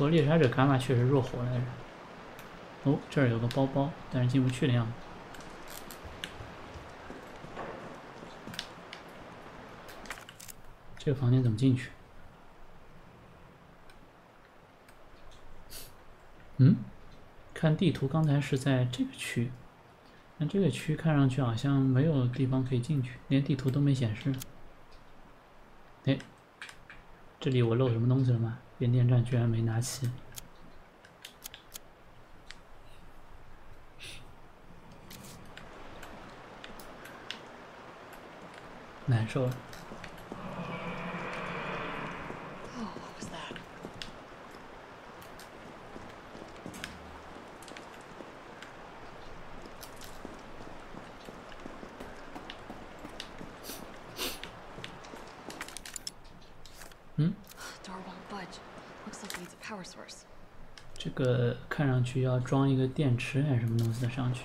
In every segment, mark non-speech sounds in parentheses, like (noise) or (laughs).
不过猎杀者伽马确实弱火来着。哦，这儿有个包包，但是进不去的样子。这个房间怎么进去？嗯，看地图，刚才是在这个区，那这个区看上去好像没有地方可以进去，连地图都没显示。哎，这里我漏什么东西了吗？变电站居然没拿齐。难受了。嗯，这个看上去要装一个电池还是什么东西的上去。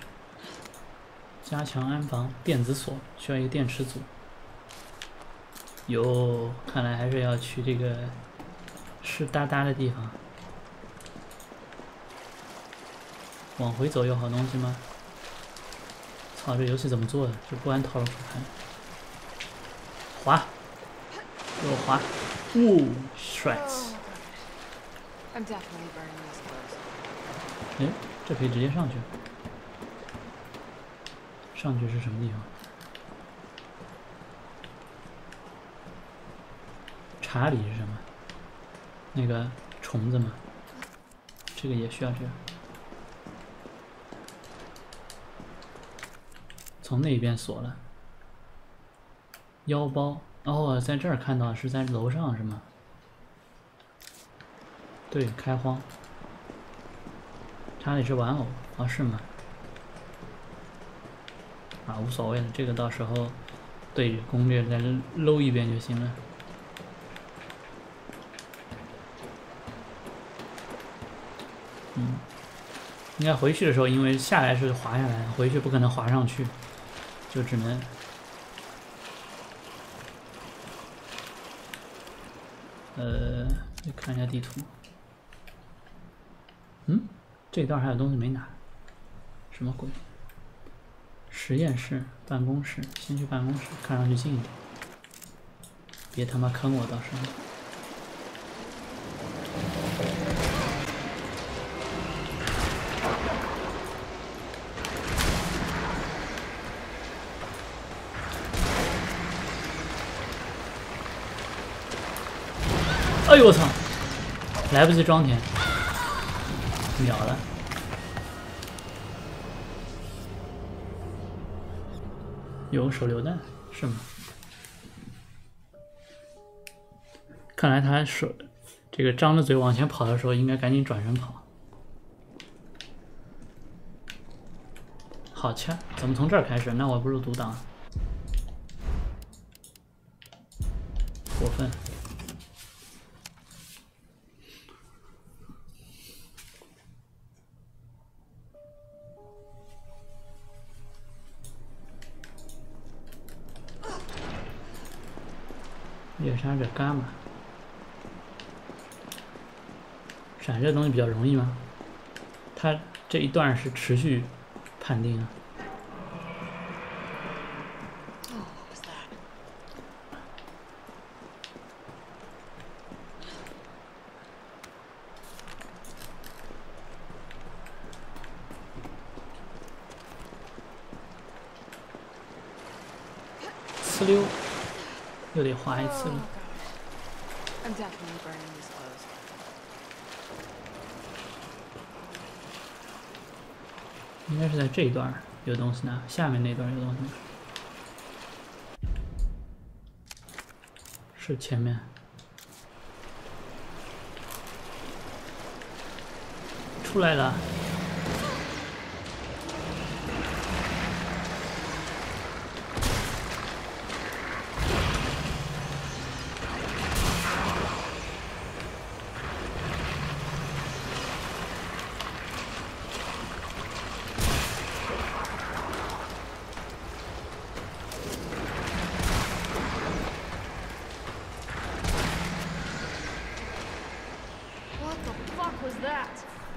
加强安防，电子锁需要一个电池组。有，看来还是要去这个湿哒哒的地方。往回走有好东西吗？操，这游戏怎么做的？就不按套路出牌。滑，给我滑！呜，shreds。哎，这可以直接上去。上去是什么地方？查理是什么？那个虫子吗？这个也需要这样。从那边锁了。腰包哦，在这儿看到是在楼上是吗？对，开荒。查理是玩偶啊？是吗？啊，无所谓了，这个到时候对攻略再搂一遍就行了。嗯，应该回去的时候，因为下来是滑下来，回去不可能滑上去，就只能……呃，看一下地图。嗯，这段还有东西没拿，什么鬼？实验室、办公室，先去办公室，看上去近一点，别他妈坑我到时候。哎呦我操！来不及装填，秒了。有手榴弹是吗？看来他手这个张着嘴往前跑的时候，应该赶紧转身跑。好枪，怎么从这儿开始？那我不如独挡。猎杀者伽马，闪这东西比较容易吗？它这一段是持续判定啊。呲溜。又得滑一次了。应该是在这一段有东西呢，下面那段有东西。是前面。出来了。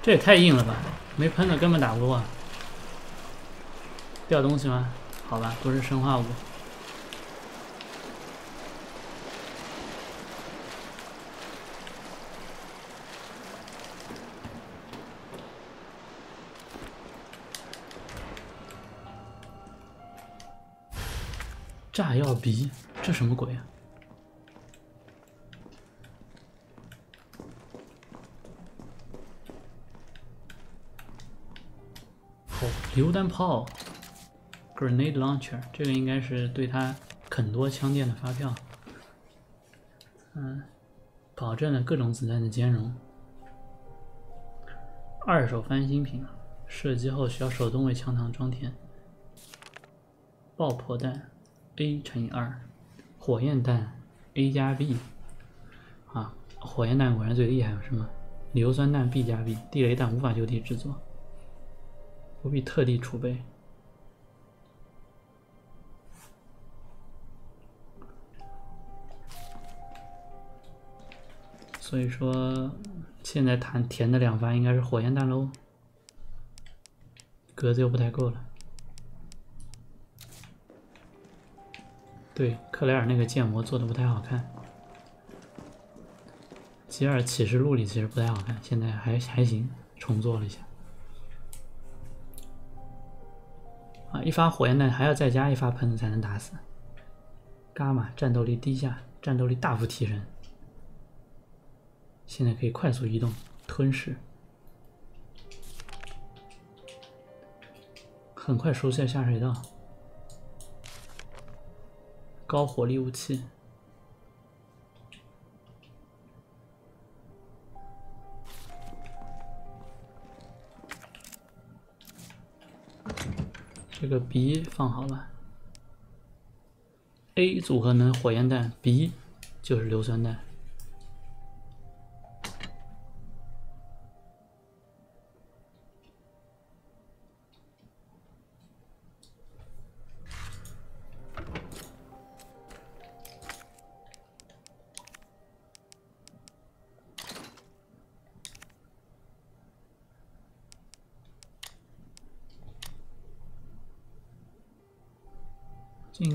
这也太硬了吧！没喷的根本打不过。掉东西吗？好吧，不是生化物。炸药鼻，这什么鬼啊？榴弹炮，grenade launcher，这个应该是对他肯多枪店的发票。嗯，保证了各种子弹的兼容。二手翻新品，射击后需要手动为枪膛装填。爆破弹。A 乘以二，火焰弹 A 加 B，啊，火焰弹果然最厉害，是吗？硫酸弹 B 加 B，地雷弹无法就地制作，不必特地储备。所以说，现在弹填的两发应该是火焰弹喽，格子又不太够了。对，克莱尔那个建模做的不太好看，《吉尔启示录》里其实不太好看，现在还还行，重做了一下。啊，一发火焰弹还要再加一发喷子才能打死。伽马战斗力低下，战斗力大幅提升。现在可以快速移动，吞噬，很快熟悉了下水道。高火力武器，这个 B 放好了。A 组合能火焰弹，B 就是硫酸弹。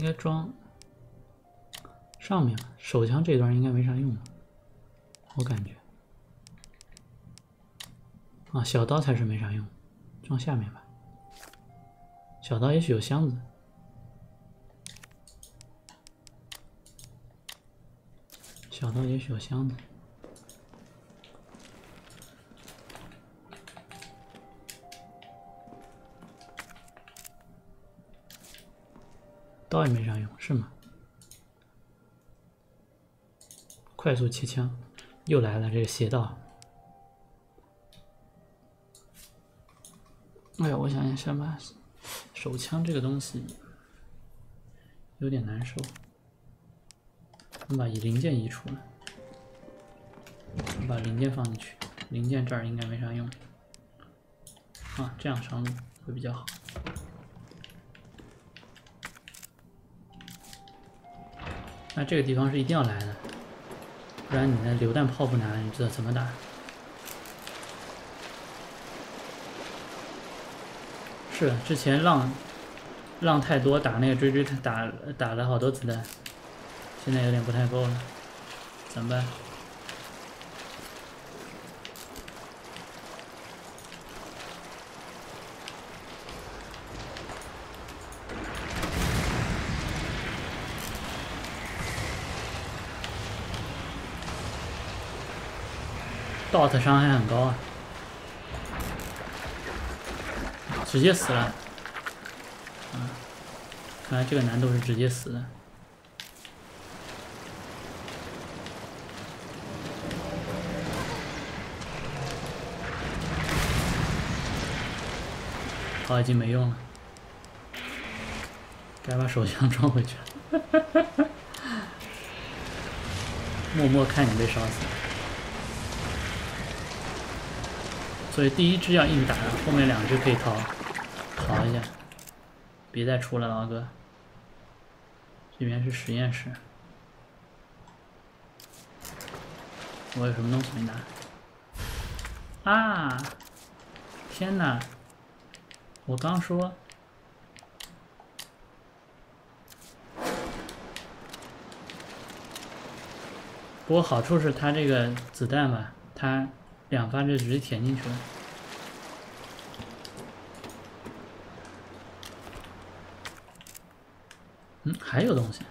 应该装上面吧，手枪这段应该没啥用吧，我感觉。啊，小刀才是没啥用，装下面吧。小刀也许有箱子，小刀也许有箱子。刀也没啥用，是吗？快速切枪，又来了这个邪道。哎呀，我想想，先把手枪这个东西有点难受。我把零件移出来，我把零件放进去，零件这儿应该没啥用。啊，这样上路会比较好。那这个地方是一定要来的，不然你那榴弹炮不拿，你知道怎么打？是之前浪浪太多，打那个追追打打了好多子弹，现在有点不太够了，怎么办？dot 伤害很高啊，直接死了。看来这个难度是直接死的。好，已经没用了，该把手枪装回去了。(laughs) 默默看你被烧死。所以第一只要硬打，后面两只可以逃，逃一下，别再出来了，老哥。这边是实验室，我有什么东西没拿？啊！天哪！我刚说，不过好处是它这个子弹吧，它两发就直接填进去了。嗯，还有东西。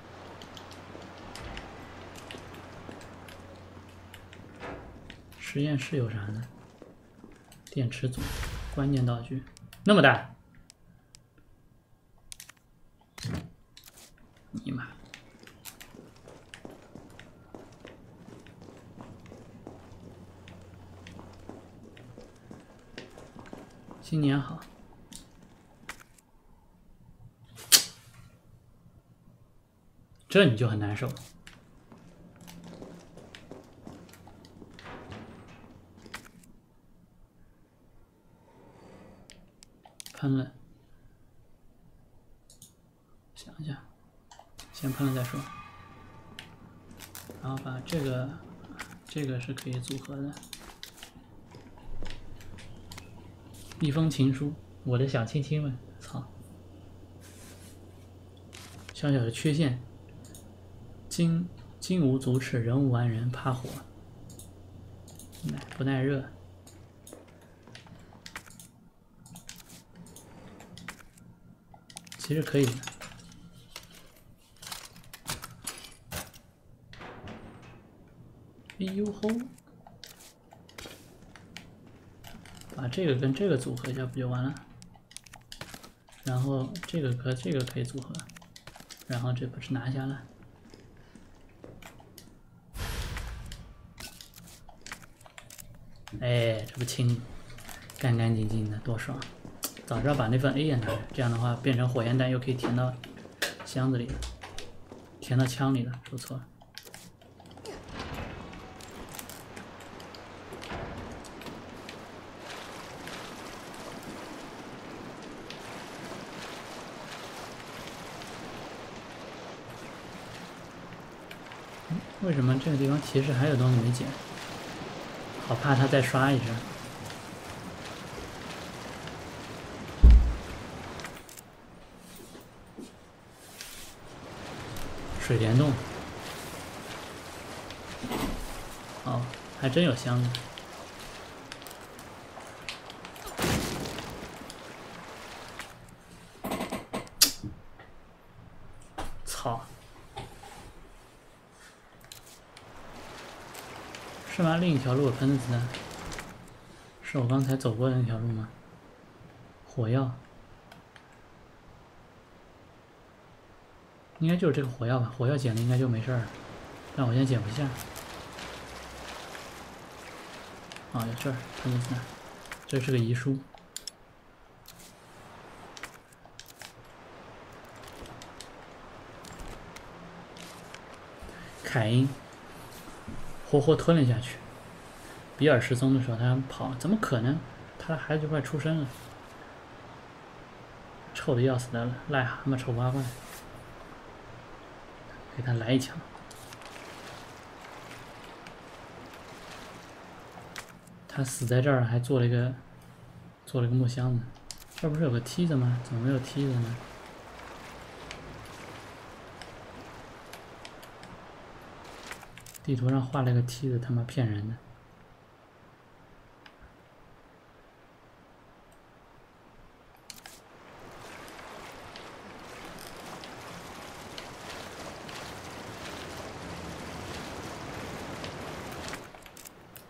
实验室有啥呢？电池组，关键道具，那么大，尼玛！新年好，这你就很难受。喷了，想一下，先喷了再说。然后把这个，这个是可以组合的。一封情书，我的小亲亲们，操！小小的缺陷，金金无足赤，人无完人，怕火，耐不耐热。其实可以的。哎呦吼！把这个跟这个组合一下不就完了？然后这个和这个可以组合，然后这不是拿下了？哎，这不清，干干净净的，多爽！早知道把那份 A 也拿着，这样的话变成火焰弹，又可以填到箱子里了，填到枪里了，说错了。为什么这个地方其实还有东西没捡？好怕他再刷一下。水帘洞，哦，还真有箱子。操！是吗？另一条路喷的子弹，是我刚才走过的那条路吗？火药。应该就是这个火药吧，火药捡了应该就没事儿。但我先捡回下。啊，有这儿，喷子弹，这是个遗书。凯因活活吞了下去。比尔失踪的时候，他跑，怎么可能？他的孩子就快出生了，臭的要死的癞蛤蟆，臭八怪。给他来一枪！他死在这儿，还做了一个做了个木箱子。这不是有个梯子吗？怎么没有梯子呢？地图上画了个梯子，他妈骗人的！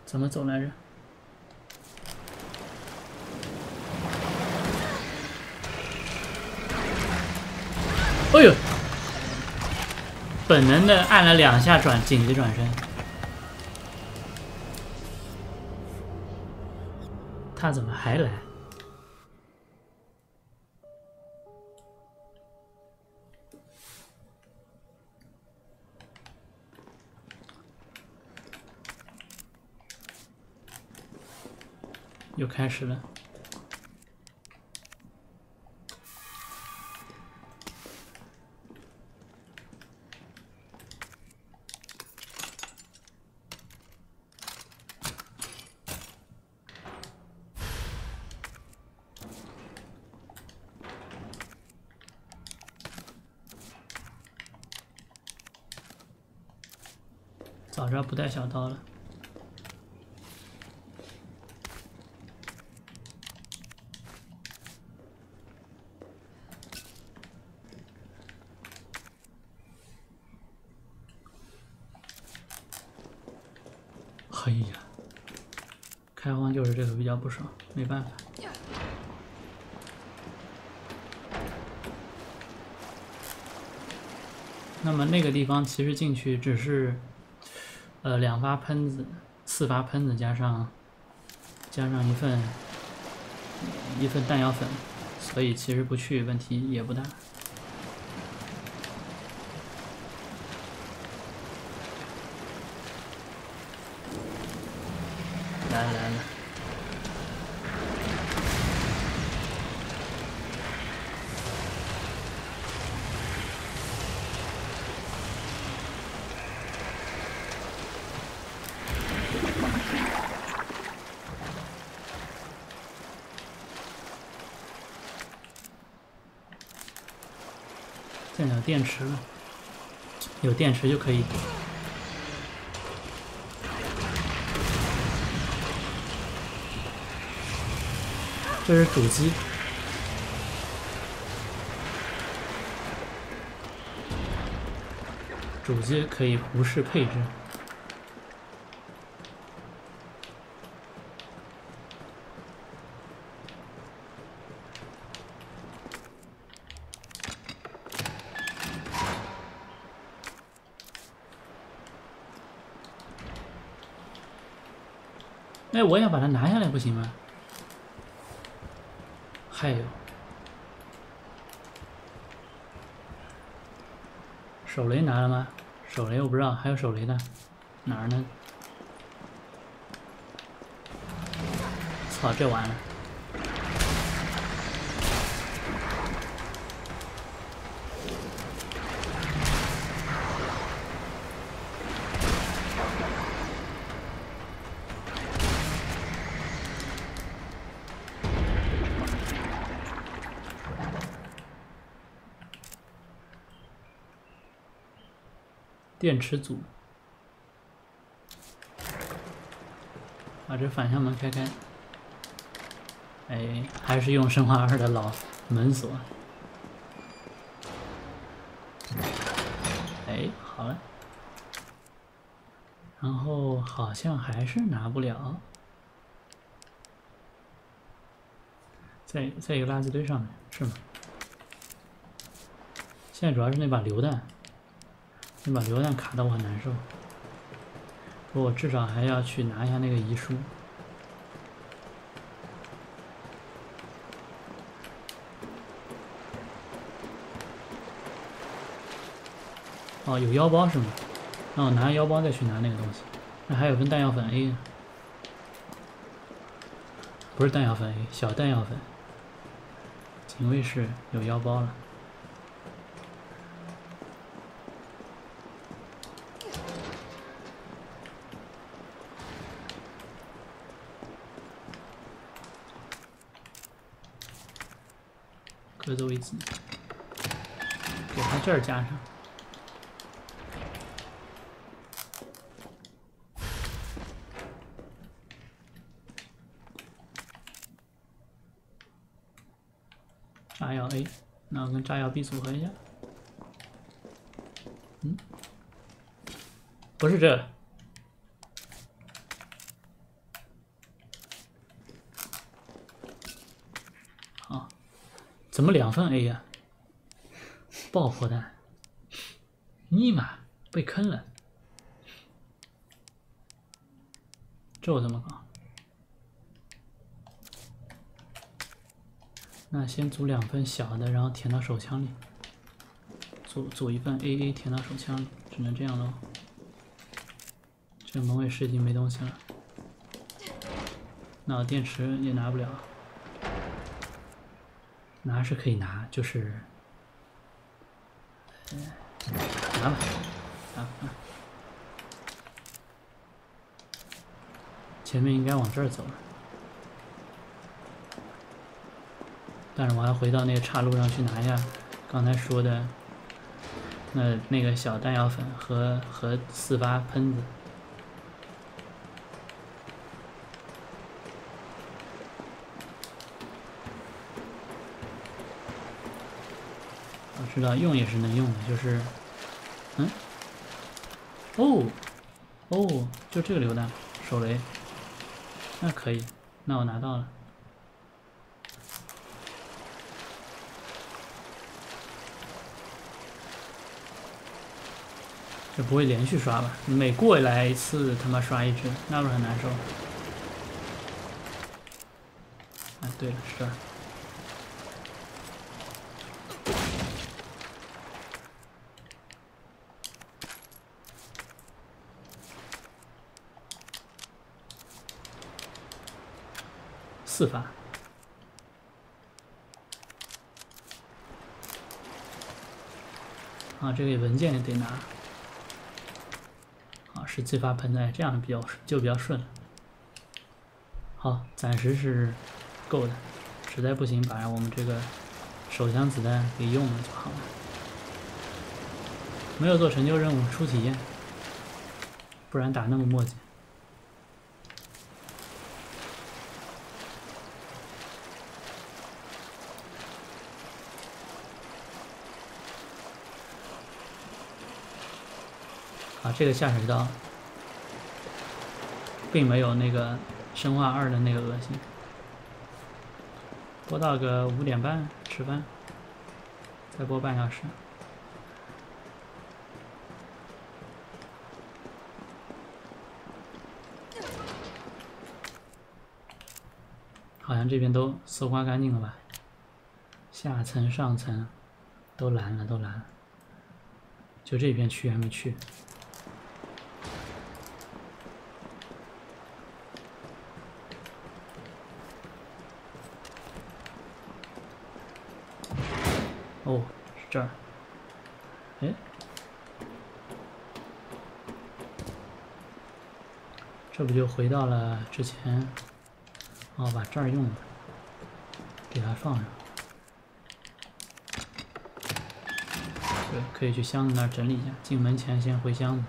怎么走来着？哎呦！本能的按了两下转紧急转身，他怎么还来？又开始了。不带小刀了。哎呀，开荒就是这个比较不爽，没办法。那么那个地方其实进去只是，呃，两发喷子，四发喷子加上加上一份一份弹药粉，所以其实不去问题也不大。来了来有电池了，有电池就可以。这是主机，主机可以无视配置。我要把它拿下来，不行吗？还有手雷拿了吗？手雷我不知道，还有手雷呢，哪儿呢？操，这完了！电池组，把这反向门开开。哎，还是用生化二的老门锁。哎，好了。然后好像还是拿不了，在在一个垃圾堆上面，是吗？现在主要是那把榴弹。你把榴弹卡的我很难受，不过我至少还要去拿一下那个遗书。哦，有腰包是吗？那我拿腰包再去拿那个东西。那还有份弹药粉 A，不是弹药粉 A，小弹药粉。警卫室有腰包了。格子位置，给它这儿加上。炸药 A，那我跟炸药 B 组合一下。嗯，不是这。怎么两份 A 呀？爆破弹，尼玛被坑了！这我怎么搞？那先组两份小的，然后填到手枪里。组组一份 AA 填到手枪里，只能这样喽。这门卫室已经没东西了，那电池也拿不了。拿是可以拿，就是，拿吧，啊！前面应该往这儿走，但是我要回到那个岔路上去拿一下刚才说的那那个小弹药粉和和四发喷子。知道用也是能用的，就是，嗯，哦，哦，就这个榴弹手雷，那可以，那我拿到了。这不会连续刷吧？每过来一次他妈刷一只，那不是很难受？啊，对了，是这儿。四发。啊，这个文件也得拿。啊，是这发喷的，这样比较就比较顺了。好，暂时是够的，实在不行把我们这个手枪子弹给用了就好了。没有做成就任务，出体验，不然打那么磨叽。啊，这个下水道并没有那个生化二的那个恶心。播到个五点半吃饭，再播半小时。好像这边都搜刮干净了吧？下层、上层都蓝了，都蓝了，就这片区还没去。哦，是这儿。哎，这不就回到了之前？哦，把这儿用了，给它放上。对，可以去箱子那儿整理一下。进门前先回箱子。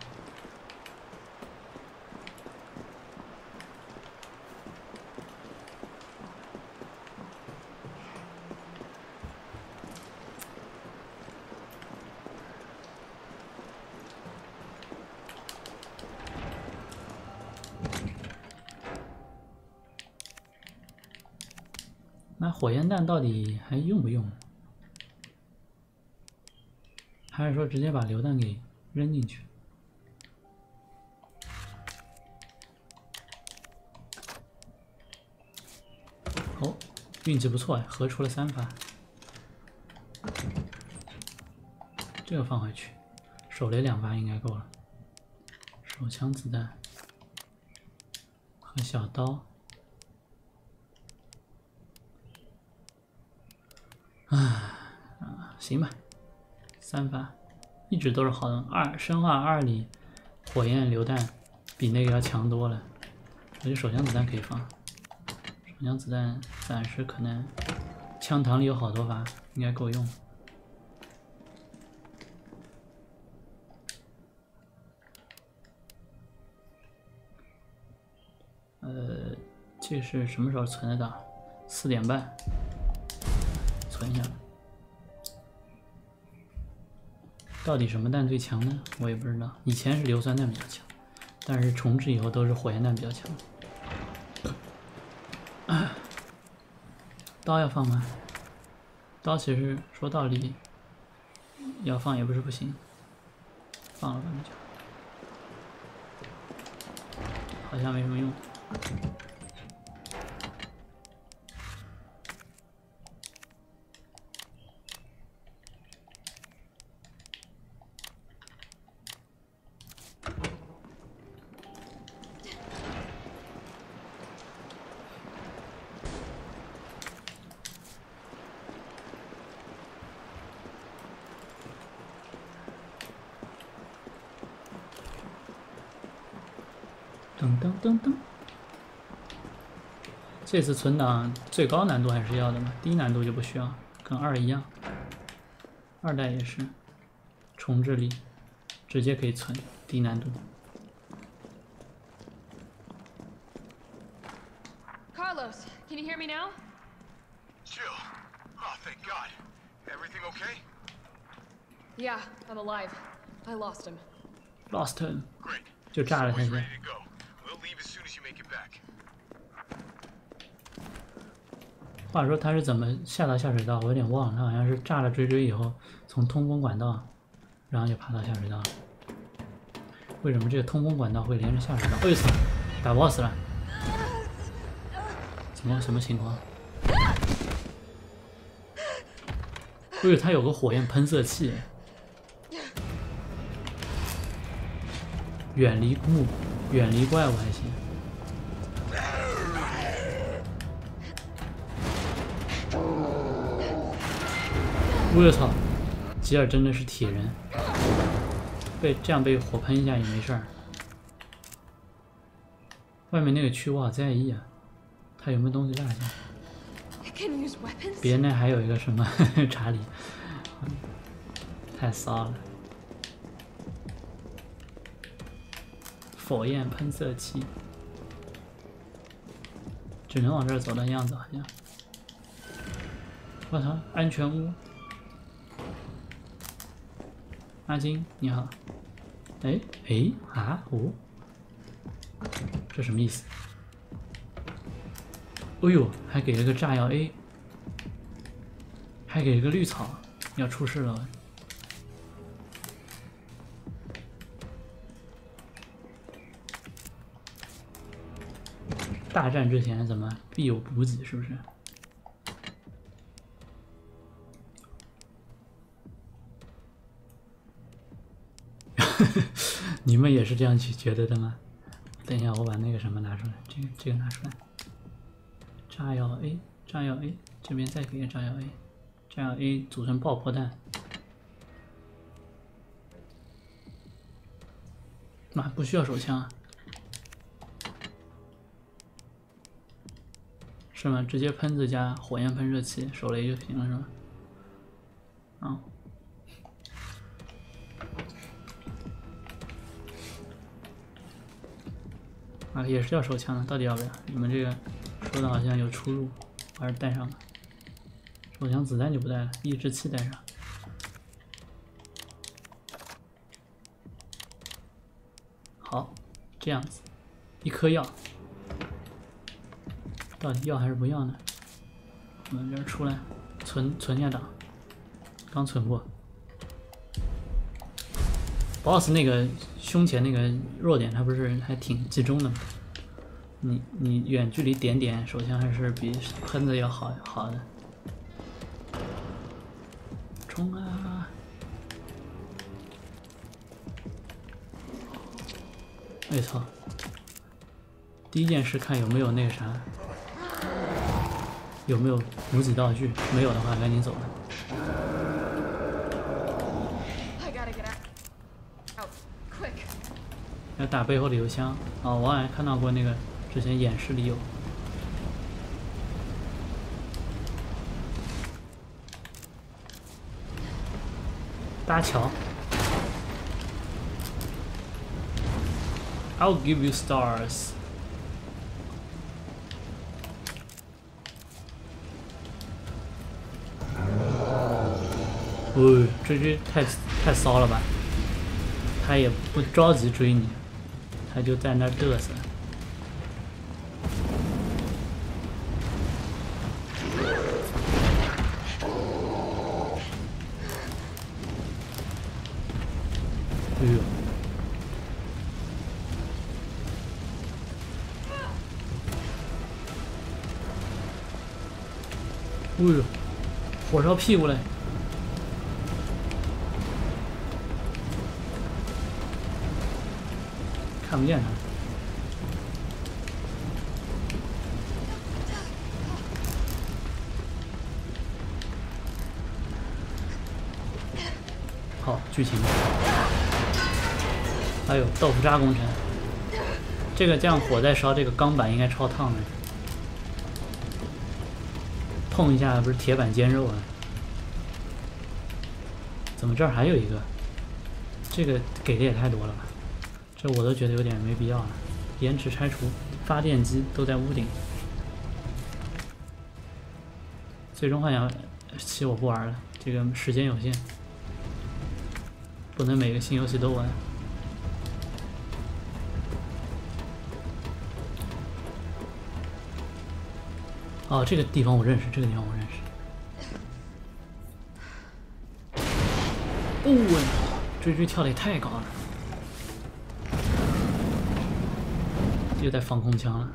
那火焰弹到底还用不用？还是说直接把榴弹给扔进去？哦，运气不错呀，合出了三发。这个放回去，手雷两发应该够了。手枪子弹和小刀。啊，行吧，三发一直都是好的。二生化二里火焰榴弹比那个要强多了，我觉得手枪子弹可以放。手枪子弹暂时可能枪膛里有好多发，应该够用。呃，这是什么时候存的档？四点半。存一下。到底什么弹最强呢？我也不知道。以前是硫酸弹比较强，但是重置以后都是火焰弹比较强。(coughs) 刀要放吗？刀其实说道理要放也不是不行，放了吧那就，好像没什么用。这次存档最高难度还是要的嘛，低难度就不需要，跟二一样。二代也是重置里直接可以存低难度。Carlos, can you hear me now? Jill. Oh, thank God. Everything okay? Yeah, I'm alive. I lost him. Lost him，Great. 就炸了他一下 ready。to go. We'll leave as soon as you make it back. 话说他是怎么下到下水道？我有点忘了，他好像是炸了追追以后，从通风管道，然后就爬到下水道。为什么这个通风管道会连着下水道？哎呦！打 boss 了！怎么什么情况？哎呦，他有个火焰喷射器，远离木，远离怪物还行。我操！吉尔真的是铁人，被这样被火喷一下也没事儿。外面那个区我好在意啊，他有没有东西落下?别那还有一个什么 (laughs) 查理，太骚了。火焰喷射器，只能往这儿走的样子，好像。我操，安全屋。阿金，你好。哎哎啊哦，这什么意思？哎呦，还给了个炸药 A，还给了个绿草，要出事了。大战之前怎么必有补给？是不是？你们也是这样去觉得的吗？等一下，我把那个什么拿出来，这个这个拿出来。炸药 A，炸药 A，这边再给个炸药 A，炸药 A 组成爆破弹。妈，不需要手枪啊？是吗？直接喷子加火焰喷射器，手雷就行了，是吗？啊。啊，也是要手枪的，到底要不要？你们这个说的好像有出入，还是带上吧。手枪子弹就不带了，抑制器带上。好，这样子，一颗药，到底要还是不要呢？我们这儿出来，存存下档，刚存过。Boss 那个胸前那个弱点，它不是还挺集中的吗？你你远距离点点手枪还是比喷子要好好的。冲啊！哎操！第一件事看有没有那个啥，有没有补给道具，没有的话赶紧走了。I gotta get out. Out. Quick. 打背后的邮箱啊、我好像看到过那个之前演示里有。搭桥。I'll give you stars。哦，追追太太骚了吧！他也不着急追你，他就在那儿嘚瑟。哎呦！哎呦，火烧屁股嘞！不见他。好，剧情。还有豆腐渣工程，这个这样火在烧，这个钢板应该超烫的。碰一下不是铁板煎肉啊？怎么这儿还有一个？这个给的也太多了吧？这我都觉得有点没必要了。延迟拆除，发电机都在屋顶。最终幻想七我不玩了，这个时间有限。不能每个新游戏都玩。哦，这个地方我认识，这个地方我认识。哦，追追跳的也太高了，就在放空枪了。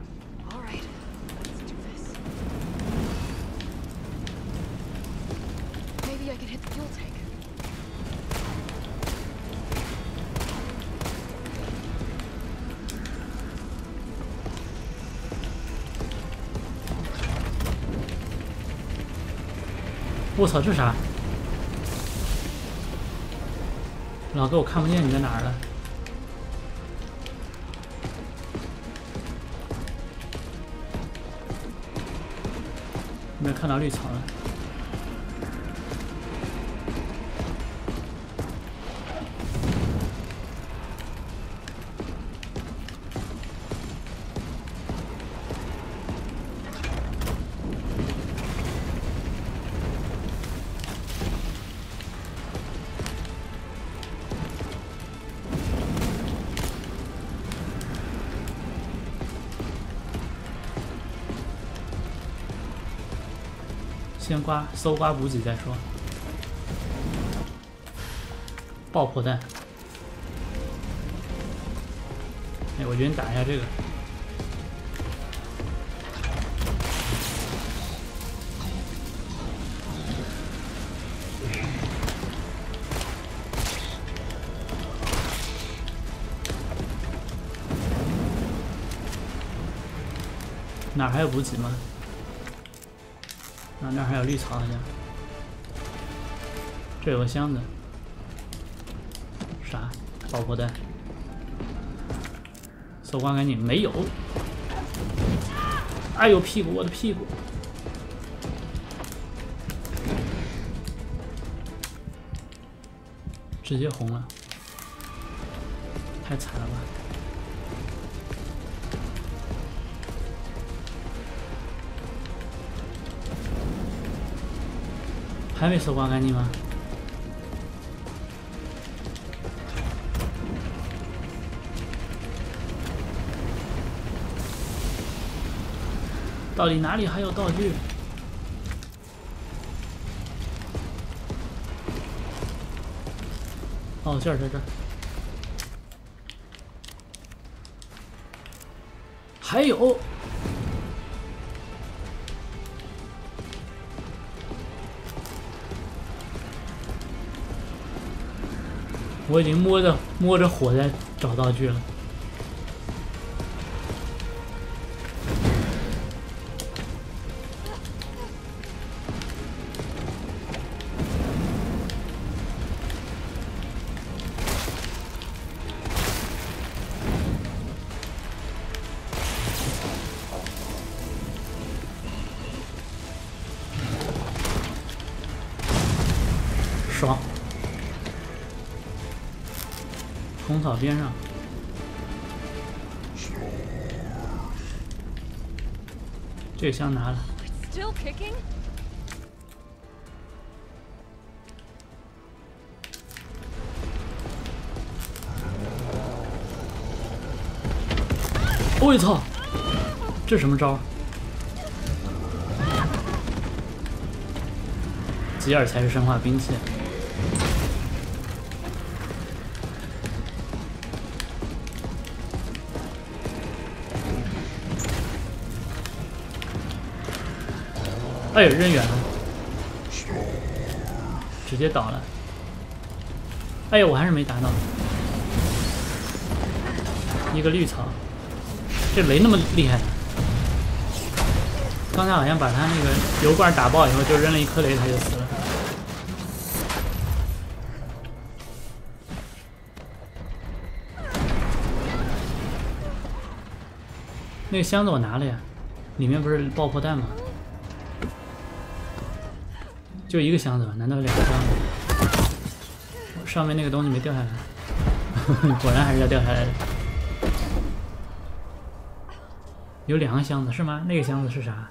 我操这啥？老哥我看不见你在哪儿了。看到绿草了。先刮搜刮补给再说。爆破弹。哎，我觉得你打一下这个。哪还有补给吗？啊，那还有绿草好像。这有个箱子。啥？爆破弹。搜刮干净没有？哎呦屁股，我的屁股！直接红了，太惨了吧！还没搜刮干净吗？到底哪里还有道具？哦，这儿这儿这儿，还有。我已经摸着摸着火在找道具了。边上，这个箱拿了。我操！这什么招？吉尔才是生化兵器。哎呦，扔远了，直接倒了。哎呦，我还是没打到。一个绿草，这雷那么厉害？刚才好像把他那个油罐打爆以后，就扔了一颗雷，他就死了。那个箱子我拿了呀，里面不是爆破弹吗？就一个箱子吧？难道两个箱子？上面那个东西没掉下来，(laughs) 果然还是要掉下来的。有两个箱子是吗？那个箱子是啥？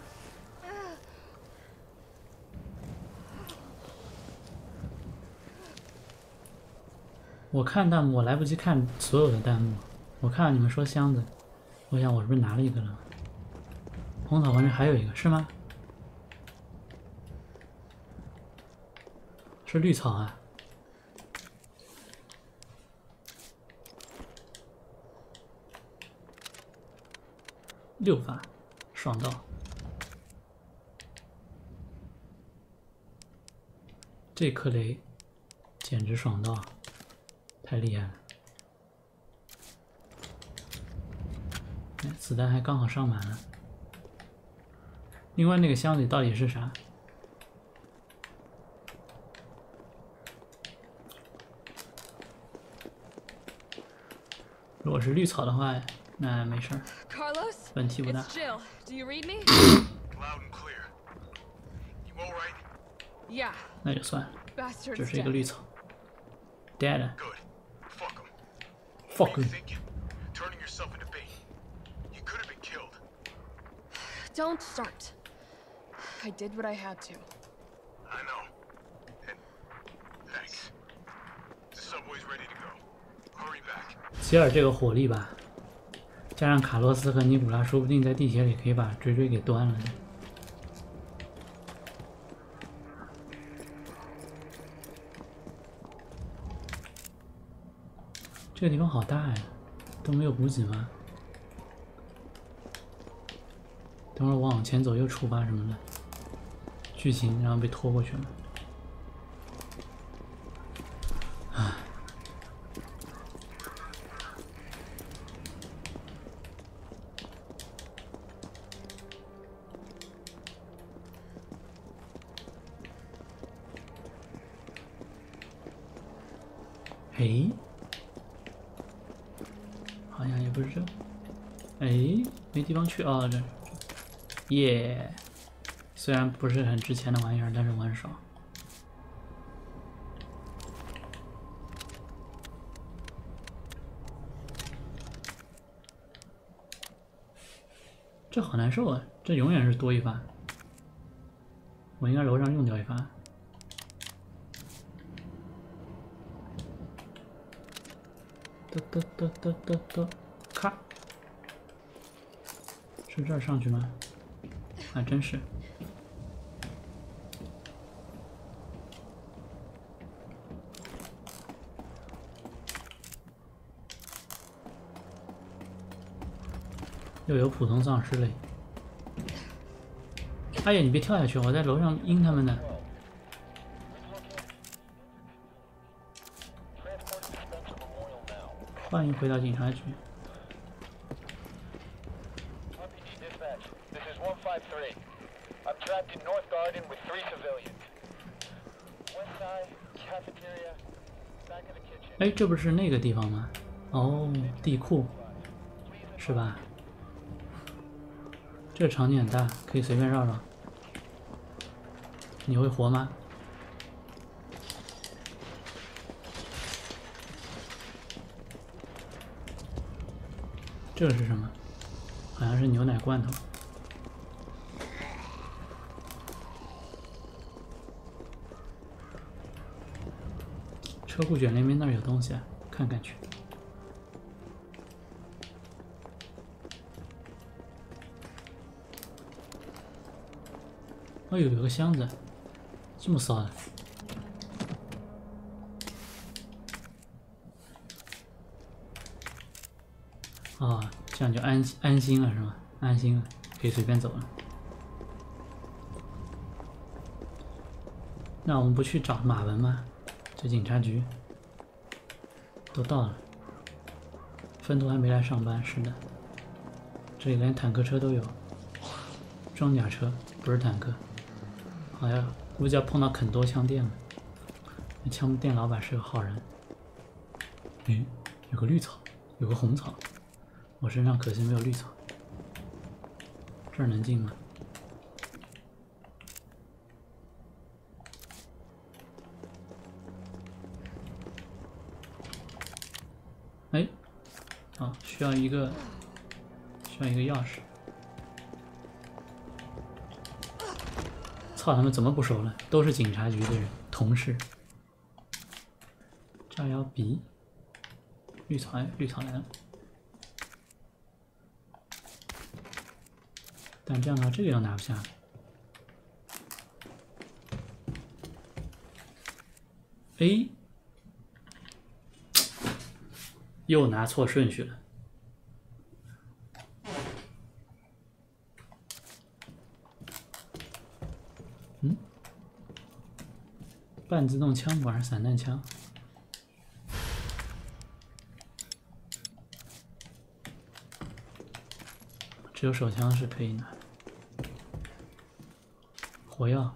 我看弹幕，我来不及看所有的弹幕。我看到你们说箱子，我想我是不是拿了一个了？红草旁边还有一个是吗？是绿草啊。六发，爽到！这颗雷简直爽到，太厉害了！哎，子弹还刚好上满了。另外那个箱子里到底是啥？如果是绿草的话，那没事儿，Carlos? 问题不大 It's。Jill. Do you read me? Loud and clear. You all right? yeah. 那就算了，Bastard's 这是一个 dead. 绿草。Dead。Good. Fuck him. Fuck What are you him. thinking? Turning yourself into bait. You could have been killed. Don't start. I did what I had to. I know. And thanks. The subway's ready to go. Hurry 吉尔这个火力吧，加上卡洛斯和尼古拉，说不定在地铁里可以把追追给端了。这个地方好大呀，都没有补给吗？等会儿我往前走又触发什么了？剧情然后被拖过去了。哎，好像也不是这。哎，没地方去啊、这。耶、虽然不是很值钱的玩意儿，但是我很爽。这好难受啊！这永远是多一发。我应该楼上用掉一发。哒哒哒哒哒哒，咔！是这儿上去吗？还真是。又有普通丧尸嘞！哎呀，你别跳下去，我在楼上阴他们呢。欢迎回到警察局。哎，这不是那个地方吗？哦，地库，是吧？这场景很大，可以随便绕绕。你会活吗？这是什么？好像是牛奶罐头。车库卷帘门那儿有东西啊，看看去。哎呦，有个箱子，这么骚的。啊，这样就安安心了是吧？安心了，可以随便走了。那我们不去找马文吗？这警察局都到了，分头还没来上班，是的。这里连坦克车都有，装甲车不是坦克，好像估计要碰到肯多枪店了。那枪店老板是个好人。诶，有个绿草，有个红草，我身上可惜没有绿草。这儿能进吗？哎，啊，需要一个，需要一个钥匙。操他们怎么不熟了？都是警察局的人，同事。炸药笔，绿草哎，绿草来了。但这样的话，这个要拿不下。哎，又拿错顺序了。嗯，半自动枪管散弹枪？只有手枪是可以拿。火药，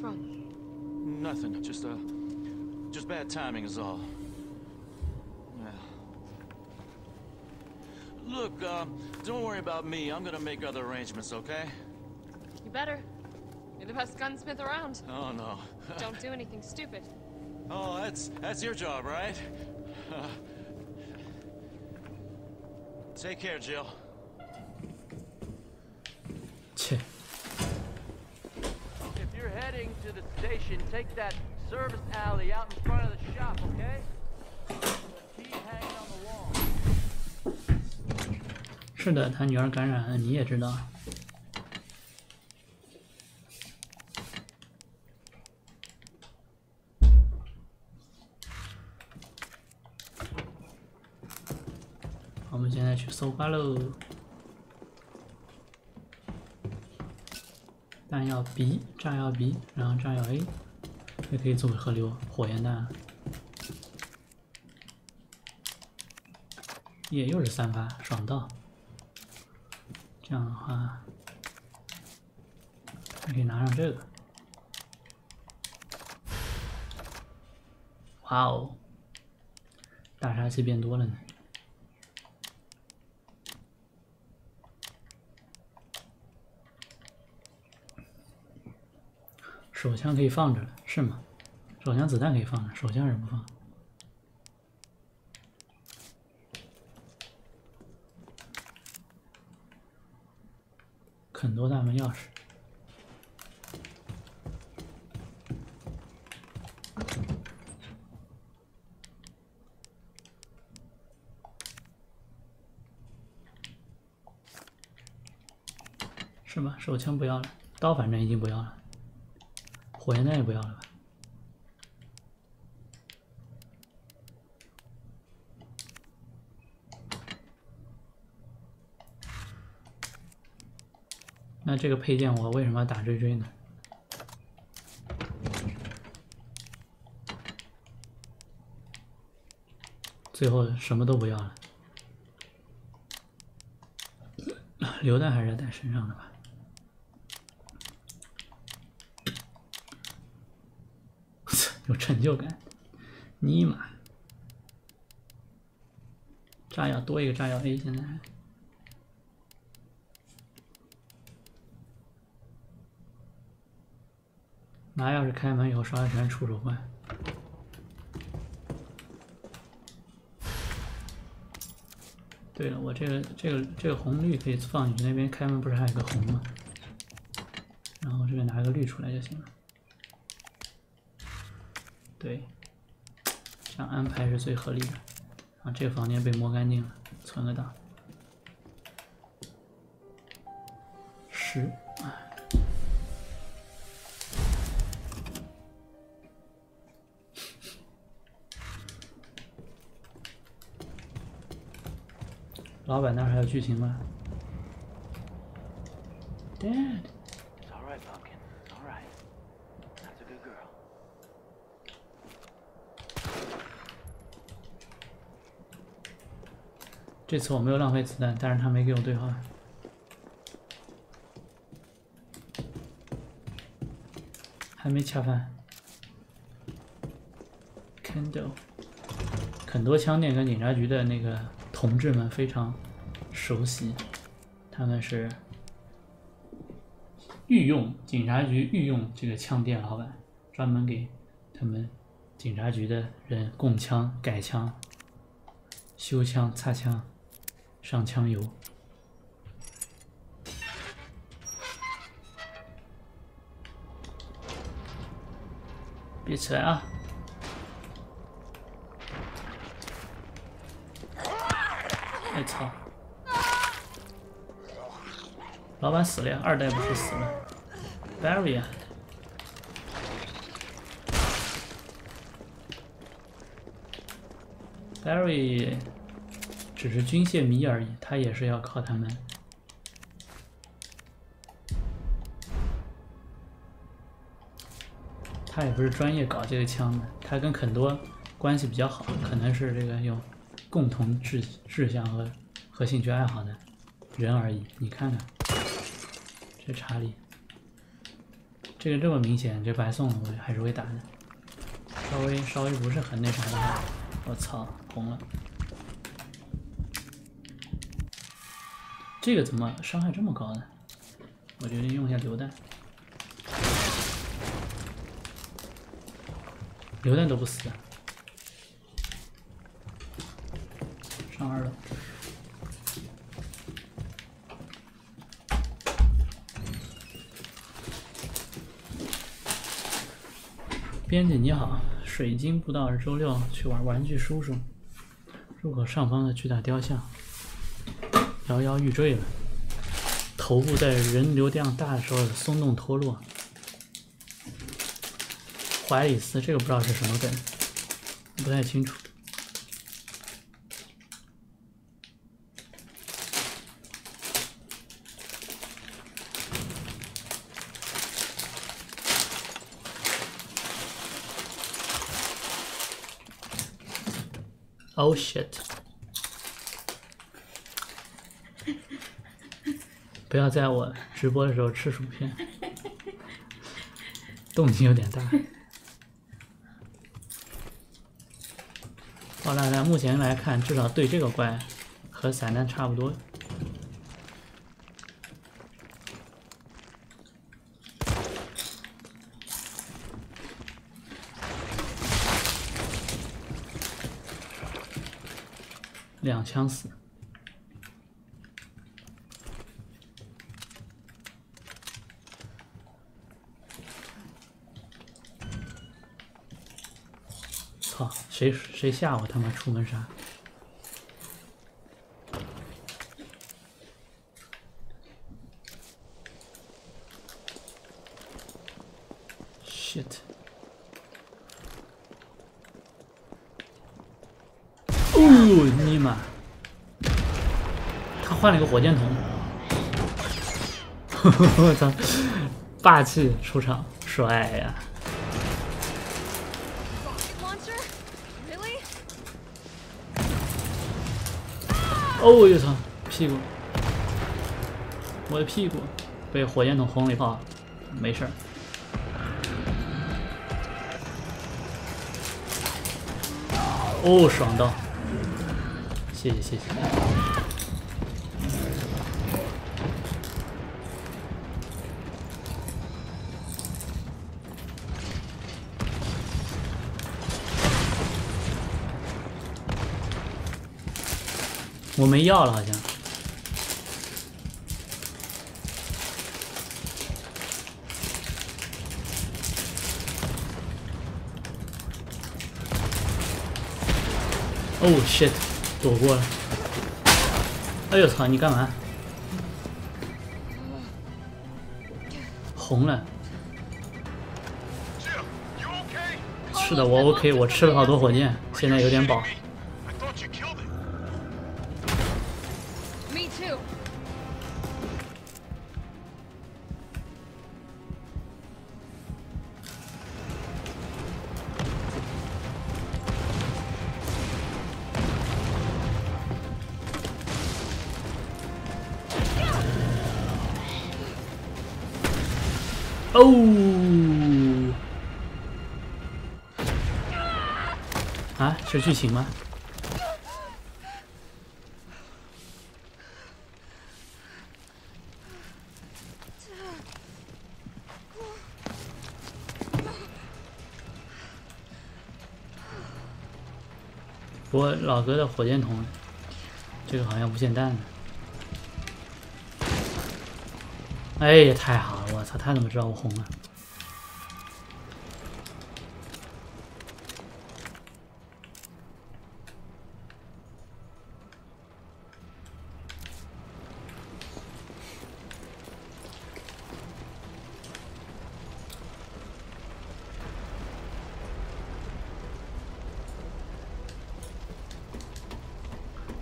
What's wrong? Nothing. Just uh, just bad timing is all. Yeah. Look, um, don't worry about me. I'm gonna make other arrangements, okay? You better. You're the best gunsmith around. Oh no. (laughs) Don't do anything stupid. oh, that's that's your job, right? (laughs) Take care, Jill. To the station, take that service alley out in front of the shop, okay? The key hanging on the wall. 是的，他女儿感染了，你也知道。我们现在去搜刮喽。弹药 B，炸药 B，然后炸药 A，也可以作为河流火焰弹。也又是三发，爽到。这样的话，还可以拿上这个。哇哦，大杀器变多了呢。手枪可以放着了，是吗？手枪子弹可以放着，手枪是不放。肯多大门钥匙。是吗？手枪不要了，刀反正已经不要了，火焰弹也不要了吧？那这个配件我为什么要打追追呢？最后什么都不要了，(coughs) 榴弹还是要带身上的吧。有成就感，尼玛！炸药多一个炸药 A，现在。拿钥匙开门以后刷的全是触手怪。对了，我这个这个这个红绿可以放进去，那边开门不是还有个红吗？然后这边拿一个绿出来就行了。对，这样安排是最合理的。啊，这个房间被摸干净了，存个档。十。老板那儿还有剧情吗？Dad，这次我没有浪费子弹，但是他没给我对话。还没恰饭。Kendo，很多枪店跟警察局的那个同志们非常熟悉，他们是御用警察局御用这个枪店老板，专门给他们警察局的人供枪、改枪、修枪、擦枪、上枪油。别起来啊！哎操！老板死了呀，二代不是死了？Barry 啊！Barry 只是军械迷而已，他也是要靠他们。他也不是专业搞这个枪的，他跟肯多关系比较好，可能是这个有共同志志向和和兴趣爱好的人而已。你看看，这查理，这个这么明显，这白送了，我还是会打的。稍微稍微不是很那啥的话，我操，红了。这个怎么伤害这么高呢？我决定用一下榴弹。榴弹都不死，上二楼。编辑你好，水晶步道周六去玩玩具叔叔。入口上方的巨大雕像摇摇欲坠了，头部在人流量大的时候松动脱落。怀里斯这个不知道是什么梗，不太清楚。Oh shit！不要在我直播的时候吃薯片，(laughs) 动静有点大。好了，那目前来看，至少对这个怪和散弹差不多。两枪死。操！谁谁吓我他妈出门杀？shit！哦，尼玛！他换了个火箭筒，我操！霸气出场，帅呀！哦，我操！屁股，我的屁股被火箭筒轰了一炮，没事儿。哦，爽到！谢谢谢谢。我没药了，好像。哦、shit，躲过了。哎呦操！你干嘛？红了。是的，我 OK，我吃了好多火箭，现在有点饱。哦。啊，是剧情吗？我老哥的火箭筒，这个好像无限弹的。哎呀，太好了！我操，他怎么知道我红了？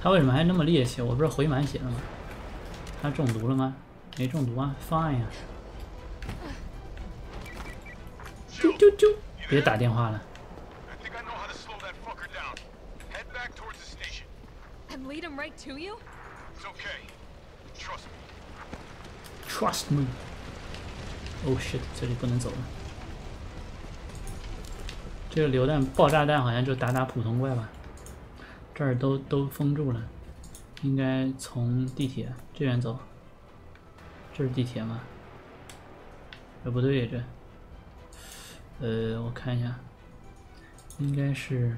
他为什么还那么猎奇？我不是回满血了吗？他中毒了吗？没中毒啊，fine 呀。啾啾啾！别打电话了。Right、okay. Trust, me. Trust me. Oh shit，这里不能走了。这个榴弹爆炸弹好像就打打普通怪吧，这儿都都封住了，应该从地铁这边走。这是地铁吗？呃，不对，这，呃，我看一下，应该是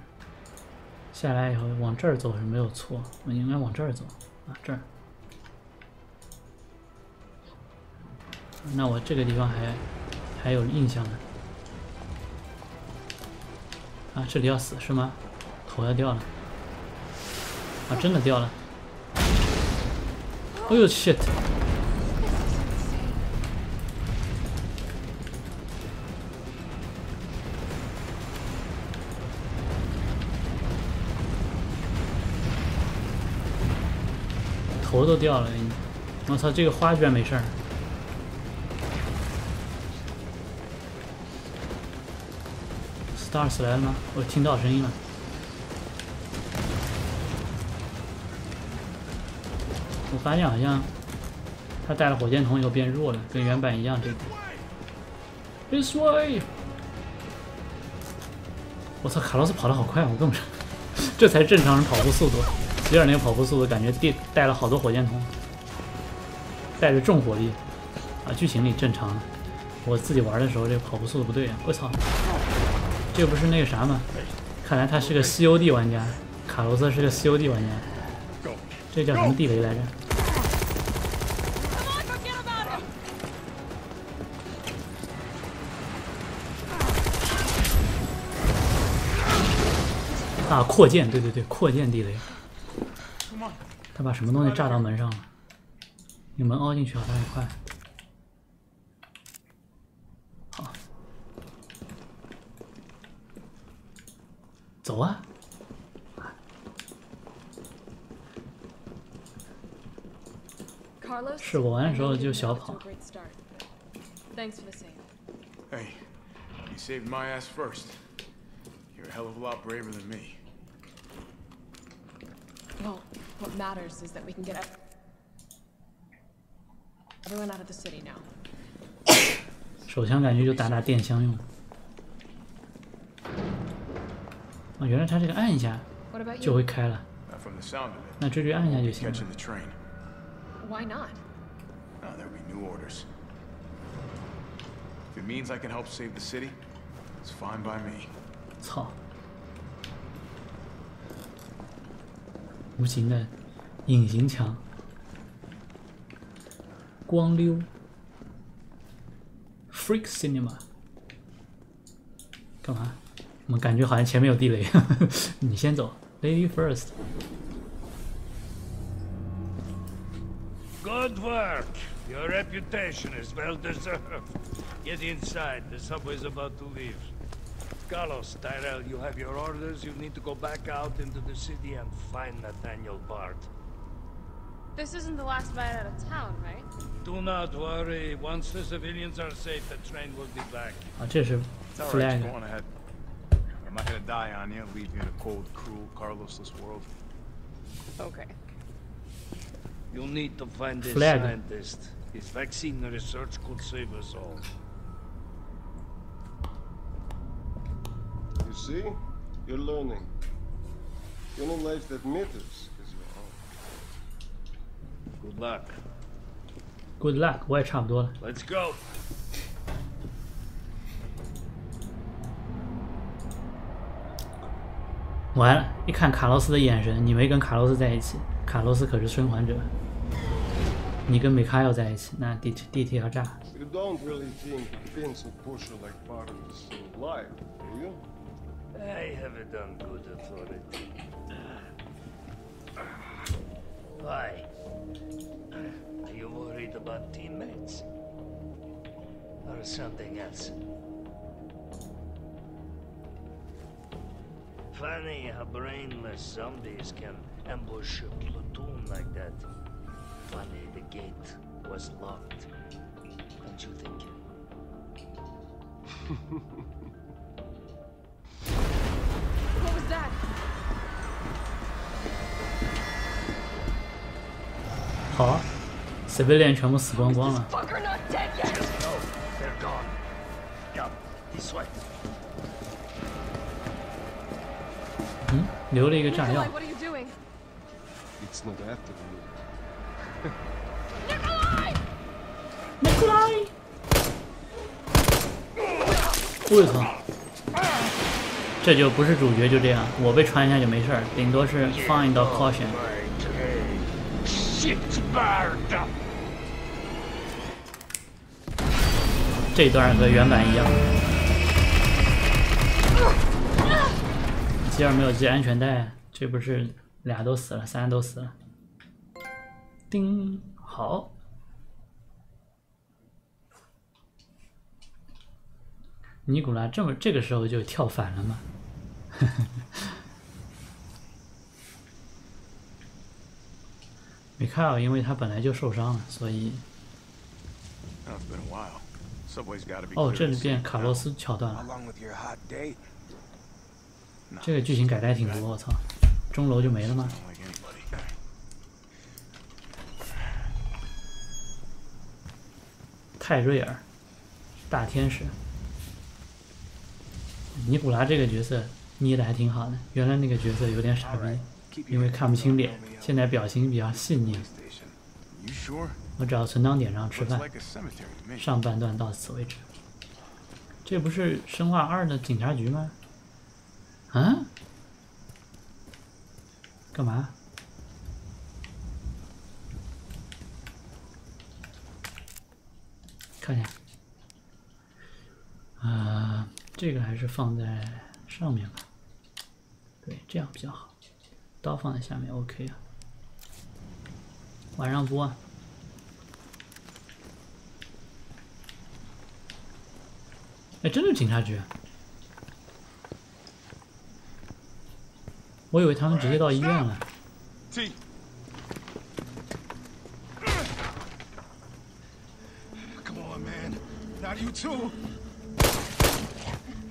下来以后往这儿走是没有错，我应该往这儿走啊，这儿。那我这个地方还还有印象呢。啊，这里要死是吗？头要掉了。啊，真的掉了。哎呦 shit！头都掉了，我操，这个花居然没事儿。Stars 来了吗？我听到声音了。我发现好像他带了火箭筒以后变弱了，跟原版一样。这个 This way！我操，卡洛斯跑得好快，我跟不上这才正常人跑步速度。吉尔那个跑步速度感觉带带了好多火箭筒，带着重火力啊！剧情里正常，我自己玩的时候这个跑步速度不对啊！我操！这不是那个啥吗？看来他是个 COD 玩家，卡罗斯是个 COD 玩家。这叫什么地雷来着？啊，扩建，对对对，扩建地雷。他把什么东西炸到门上了？你门凹进去好像也快。好，走啊！是我玩的时候就小跑. Hey, you saved my ass first. You're a hell of a lot braver than me. what matters is that we can get ev- everyone out of the city now. 手枪感觉就打打电枪用。哦，原来他这个按一下 What about 就 you? 会开了， Not from the sound of it. 那这就按一下就行了。 Catching the train. Why not? Oh, there'll be new orders. If it means I can help save the city, it's fine by me. 操！ 无形的隐形墙，光溜，Freak Cinema，干嘛？我们感觉好像前面有地雷，你先走，Lady first。Good work. Your reputation is well deserved. Get inside. The subway's about to leave. Carlos, Tyrell, you have your orders. You need to go back out into the city and find Nathaniel Bart. This isn't the last man out of town, right? Do not worry. Once the civilians are safe, the train will be back. I just flag. Right, ahead. I'm not gonna die on you, leave you in a cold, cruel, Carlosless world. Okay. You need to find this flag. scientist. His vaccine research could save us all. You see? You're learning. The only life that matters is your own. Good luck. Good luck，我也差不多了。Let's go. 完了，一看卡洛斯的眼神，你没跟卡洛斯在一起，卡洛斯可是生还者。你跟米卡要在一起，那地地铁要炸。You don't really think I have it on good authority. Why? Are you worried about teammates? Or something else? Funny how brainless zombies can ambush a platoon like that. Funny the gate was locked. Don't you think? (laughs) That? 好，civilian 全部死光光了。Fucker not dead yet! No, they're gone. Come, this way. 嗯，留了一个炸药 Nikolai,。what are you doing? It's not after you. 我操！这就不是主角就这样，我被穿一下就没事儿，顶多是放一道 caution。这段和原版一样。吉尔没有系安全带，这不是俩都死了，三都死了。叮，好。尼古拉这么这个时候就跳反了吗没看到因为他本来就受伤了所以哦这里变卡洛斯桥段。了这个剧情改的还挺多我操。钟楼就没了吗泰瑞尔大天使。尼古拉这个角色捏的还挺好的，原来那个角色有点傻逼，因为看不清脸，现在表情比较细腻。我只要存档点上吃饭。上半段到此为止。这不是《生化二》的警察局吗？啊？干嘛？看一下。啊、这个还是放在上面吧。对，这样比较好。刀放在下面，OK 啊。晚上播啊。哎，真的警察局！我以为他们直接到医院了。Come on, man. Not you too.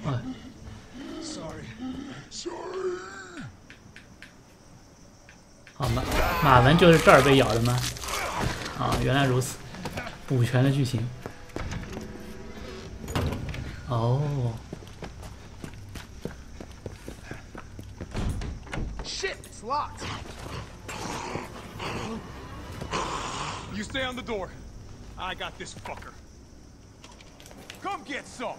哎，Sorry. Sorry. 好马马文就是这儿被咬的吗？啊，原来如此，补全了剧情。哦，Shit, it's locked. You stay on the door. I got this fucker. Come get some.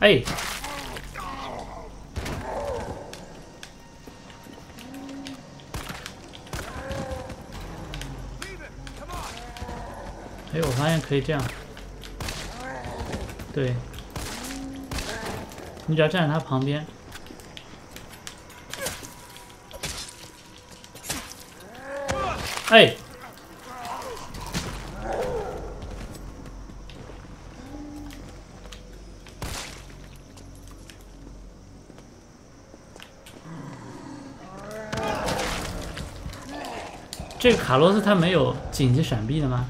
哎，发现可以这样。对，你只要站在他旁边。哎，这个卡洛斯他没有紧急闪避的吗？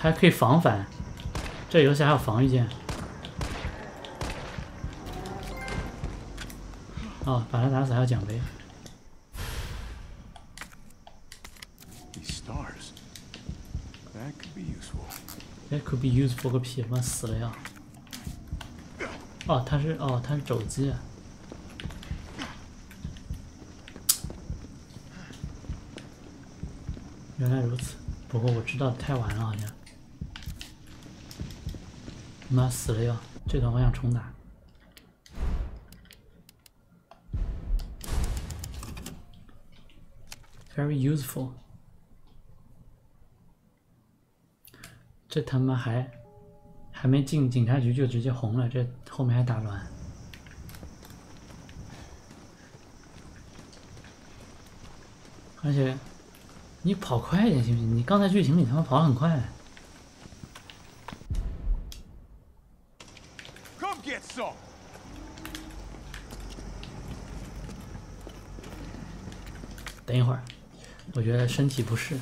还可以防反，这游戏还有防御键。哦，把他打死还有奖杯。Stars. That could be useful. That could be useful 个屁，他妈死了呀！哦，他是哦，他是肘击啊。原来如此，不过我知道的太晚了，好像。妈死了要！这段我想重打。Very useful。这他妈还还没进警察局就直接红了，这后面还打乱。而且你跑快点行不行？你刚才剧情里他妈跑很快。Come get some! 等一会儿，我觉得身体不适，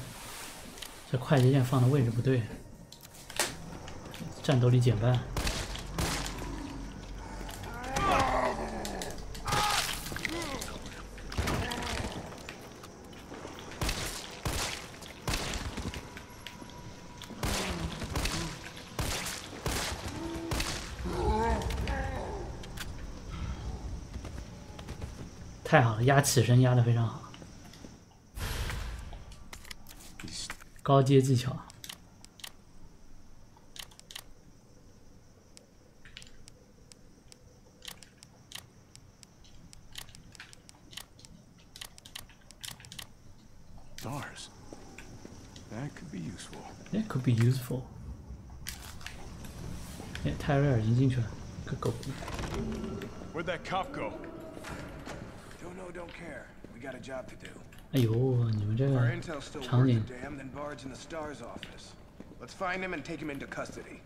这快捷键放的位置不对，战斗力减半。太好了，压起身压的非常好。高阶技巧。stars. That could be useful. That could be useful。哎，泰瑞尔已经进去了，个狗逼！Where'd that cop go? Don't know, don't care. We got a job to do. 哎呦，你们这 Our 个 intel still 场 worth 景 a damn, then Bard's in the STARS office. Let's find him and take him into custody.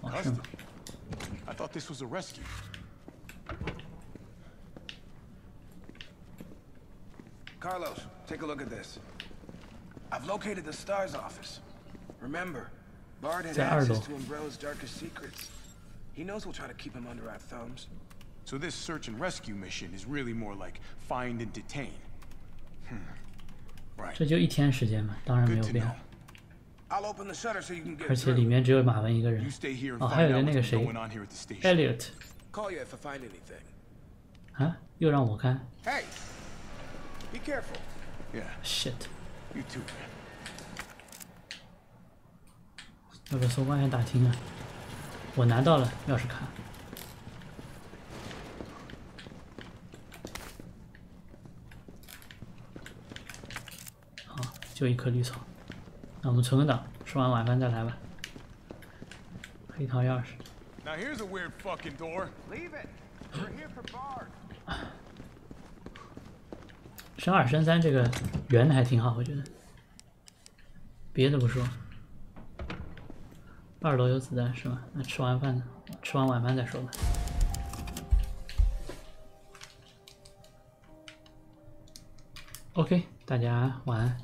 哦是吗？ I thought this was a rescue. Carlos, take a look at this. I've located the STARS office. Remember, Bard had在二 access 楼 to Umbrella's darkest secrets. He knows we'll try to keep him under our thumbs. So this search and rescue mission is really more like find and detain. 这就一天时间嘛当然没有变。而且里面只有马文一个人。哦还有一个那个谁？aliot 又让我看。Becarefulshit 要不要搜关一大厅啊。我拿到了钥匙卡。就一颗绿草。那我们存个档，吃完晚饭再来吧。黑桃钥匙，Now here's a weird fucking door. Leave it. We're here for Bard. 升二升三这个圆的还挺好，我觉得。别的不说，二楼有子弹是吗？那吃完饭呢，吃完晚饭再说吧。OK，大家晚安。